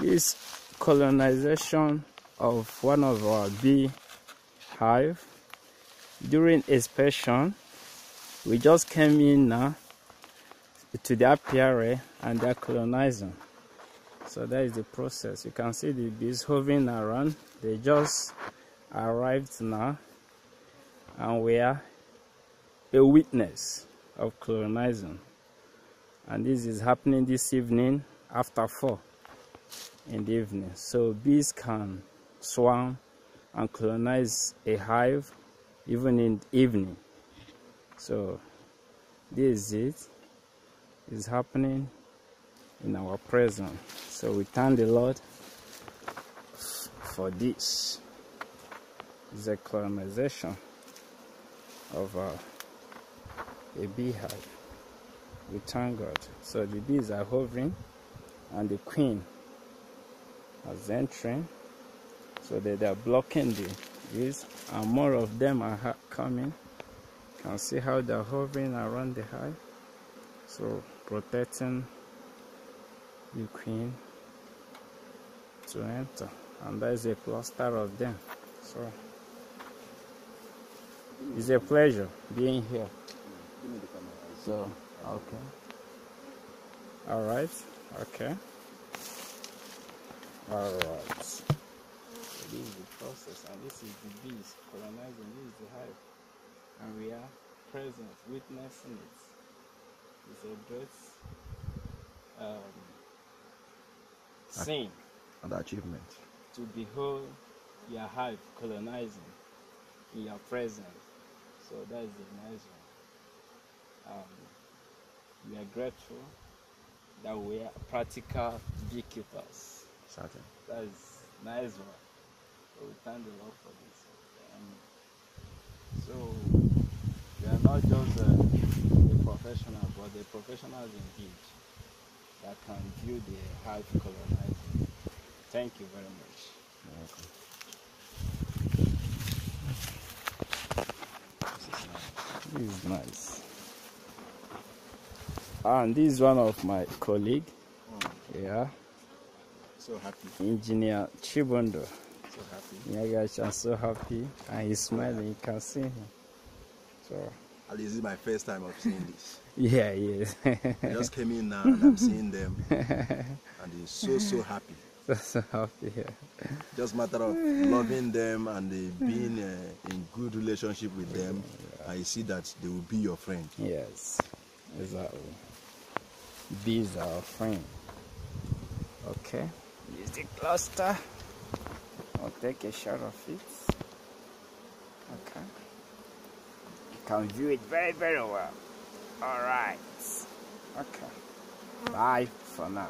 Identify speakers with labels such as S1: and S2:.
S1: this colonization of one of our bee hive during inspection we just came in now to the apiary and they're colonizing. So that is the process. You can see the bees hovering around. They just arrived now and we are a witness of colonizing. And this is happening this evening after four in the evening. So bees can swarm and colonize a hive even in the evening. So this is it. It's happening in our present. So we thank the Lord for this. A colonization of uh, a beehive. We thank God. So the bees are hovering and the queen as entering so that they are blocking the views and more of them are coming. You can see how they're hovering around the hive so protecting the queen to enter. And there's a cluster of them. So it's a pleasure being here. So okay. All right. Okay Alright. This is the process and this is the bees colonizing, this is the hive. And we are present, witnessing it. It's a great um, scene.
S2: And achievement.
S1: To behold your hive colonizing in your presence. So that is the nice one. Um, we are grateful that we are practical beekeepers.
S2: Certain.
S1: That is nice one. So we thank the Lord for this. Um, so we are not just uh, the professional, but the professionals indeed that can view the hive colonizing. Thank you very much. You're welcome. This is nice. And this is one of my colleague. Oh. Yeah
S2: so happy.
S1: Engineer Chibondo.
S2: So happy.
S1: Yeah, guys, I'm so happy. And he's smiling. You can see him. So.
S2: At least this is my first time of seeing this.
S1: Yeah, yes.
S2: I just came in now and I'm seeing them. and he's so, so happy.
S1: So, so happy, yeah.
S2: Just matter of loving them and being uh, in good relationship with them. Yeah. I see that they will be your friend.
S1: Yes, exactly. Bees are our friend. Okay use the cluster. I'll take a shot of it. Okay. You can view it very very well. All right. Okay. Bye for now